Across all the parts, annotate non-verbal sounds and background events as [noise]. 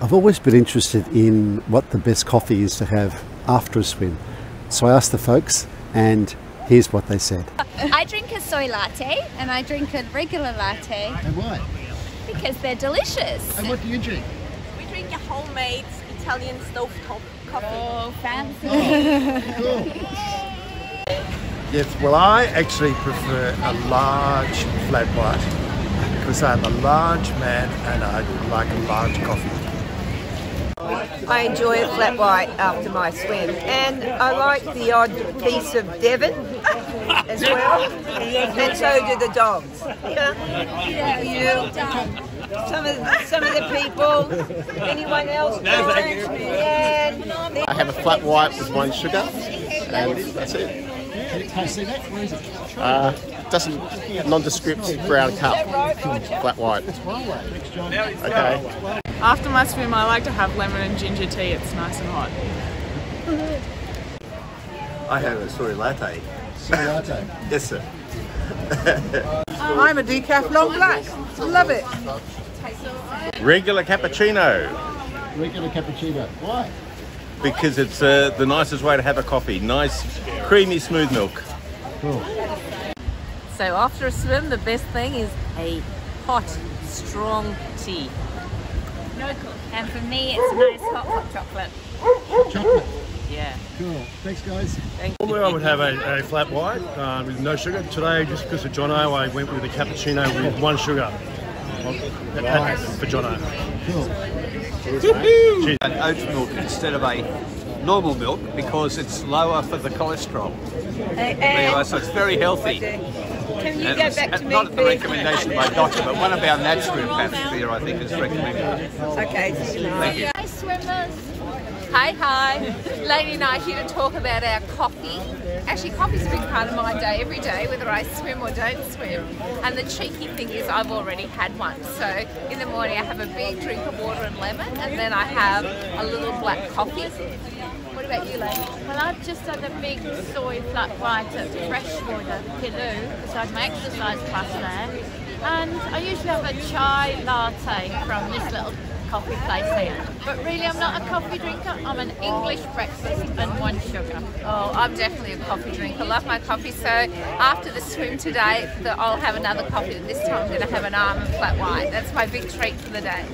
I've always been interested in what the best coffee is to have after a swim. So I asked the folks, and here's what they said. I drink a soy latte and I drink a regular latte And why? because they're delicious. And what do you drink? We drink a homemade Italian stovetop coffee. Oh, fancy. Oh, cool. Yes, well, I actually prefer a large flat white because I'm a large man and I like a large coffee. I enjoy a flat white after my swim, and I like the odd piece of Devon [laughs] as well, and so do the dogs. Yeah, you. Some of some of the people. Anyone else? No, thank you. Yeah. I have a flat white with one sugar, and that's it. Can I see that? It? Uh, doesn't nondescript brown cup, flat white. Okay. After my swim, I like to have lemon and ginger tea. It's nice and hot. I have a soy latte. Soy latte. [laughs] Yes, sir. I'm a decaf long black. Love it. Regular cappuccino Regular cappuccino. Why? Because it's uh, the nicest way to have a coffee. Nice, creamy, smooth milk. Cool. So after a swim, the best thing is a hot, strong tea. and for me, it's a nice hot, hot chocolate. Chocolate. Yeah. Cool. Thanks, guys. Normally I would have a, a flat white uh, with no sugar. Today, just because of John O, I went with a cappuccino with one sugar. Right. For John O. Cool. An oat milk instead of a normal milk because it's lower for the cholesterol. Anyway, so it's very healthy. Can you And go it's back to me, not at the recommendation of my doctor, but one of our naturopaths here, I think, is recommended. Okay. Thank you. Hi, swimmers. Hi, hi. Lady and I are here to talk about our coffee. Actually, coffee's a big part of my day every day, whether I swim or don't swim. And the cheeky thing is, I've already had one. So in the morning, I have a big drink of water and lemon, and then I have a little black coffee. What about you, lady? Well, I've just had a big soy flat white uh, at Freshwater, Pilu, beside my exercise class there. And I usually have a chai latte from this little coffee place here. But really, I'm not a coffee drinker. I'm an English breakfast and one sugar. Oh, I'm definitely a coffee drinker. I love my coffee. So after the swim today, I'll have another coffee. This time I'm going to have an almond flat white. That's my big treat for the day.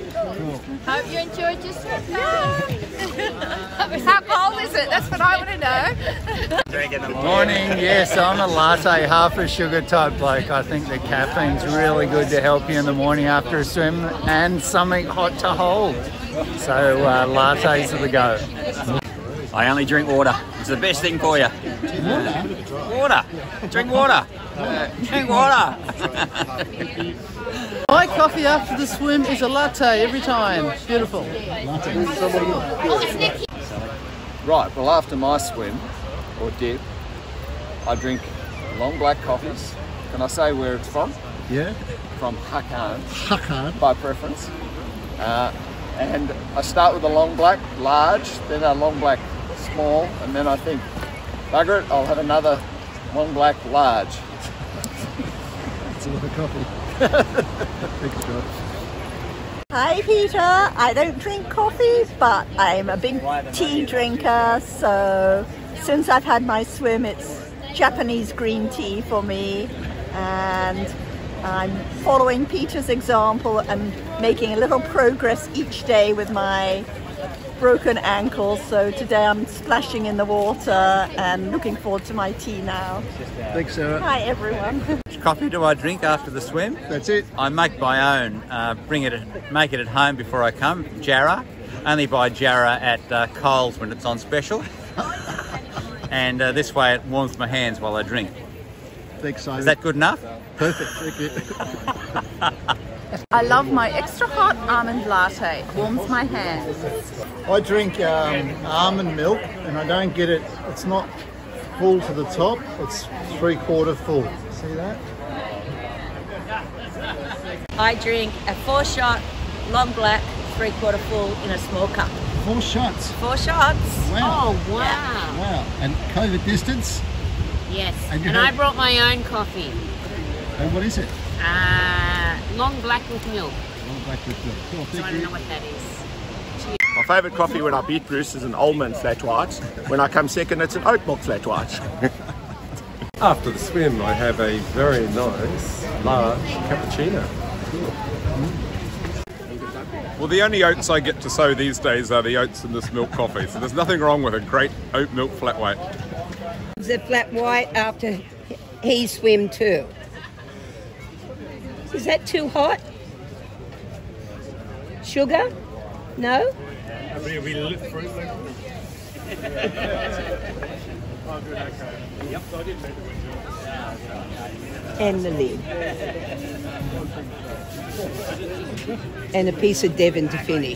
Hope you enjoyed your swim. Yeah. How cold is it? That's what I want to know. Morning, yes, I'm a latte, half a sugar type bloke. I think the caffeine's really good to help you in the morning after a swim and something hot to hold. So uh, lattes are the go. I only drink water. It's the best thing for you. Water. Drink water. drink water. [laughs] My coffee after the swim is a latte every time. Beautiful. Right, well, after my swim or dip, I drink long black coffees. Can I say where it's from? Yeah. From Hakan. Hakan. by preference. Uh, and I start with a long black, large, then a long black, small, and then I think, bugger it, I'll have another long black, large. That's a lot of coffee. [laughs] Thanks, John. Hi Peter, I don't drink coffee, but I'm a big tea drinker, so since I've had my swim, it's Japanese green tea for me, and I'm following Peter's example and making a little progress each day with my broken ankle. So today I'm splashing in the water and looking forward to my tea now. Thanks, Sarah. Hi everyone. Which coffee do I drink after the swim? That's it. I make my own. Uh, bring it, make it at home before I come. Jarrah. Only buy Jarrah at uh, Coles when it's on special. [laughs] and uh, this way it warms my hands while I drink. Thanks, Simon. Is that good enough? Perfect. Thank you. I love my extra hot almond latte. Warms my hands. I drink um, almond milk and I don't get it, it's not full to the top, it's three quarter full. See that? I drink a four shot long black, three quarter full in a small cup. Four shots. Four shots. Wow. Oh, wow. Wow. And COVID distance? Yes. And And I brought my own coffee. And what is it? Uh, long black with milk. Long black with milk. Cool. So I Thank don't you. know what that is. My favourite coffee when I beat Bruce is an almond flat white. When I come second, it's an oat milk flat white. [laughs] After the swim, I have a very nice large cappuccino. Well, the only oats I get to sow these days are the oats in this milk coffee, so there's nothing wrong with a great oat milk flat white. The flat white after he swim too. Is that too hot? Sugar? No? [laughs] And the lid. And a piece of Devon to finish.